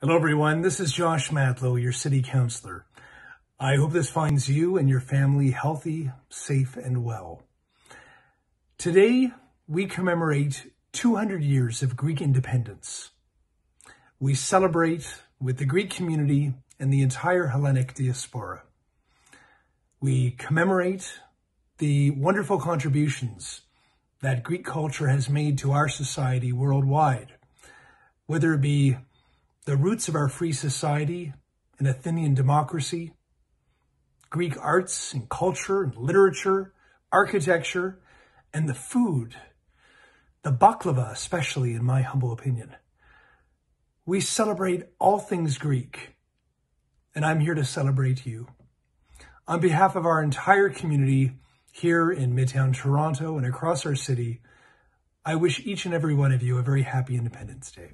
Hello, everyone. This is Josh Matlow, your city councillor. I hope this finds you and your family healthy, safe, and well. Today, we commemorate 200 years of Greek independence. We celebrate with the Greek community and the entire Hellenic diaspora. We commemorate the wonderful contributions that Greek culture has made to our society worldwide, whether it be the roots of our free society and Athenian democracy, Greek arts and culture and literature, architecture, and the food, the baklava especially, in my humble opinion. We celebrate all things Greek, and I'm here to celebrate you. On behalf of our entire community here in Midtown Toronto and across our city, I wish each and every one of you a very happy Independence Day.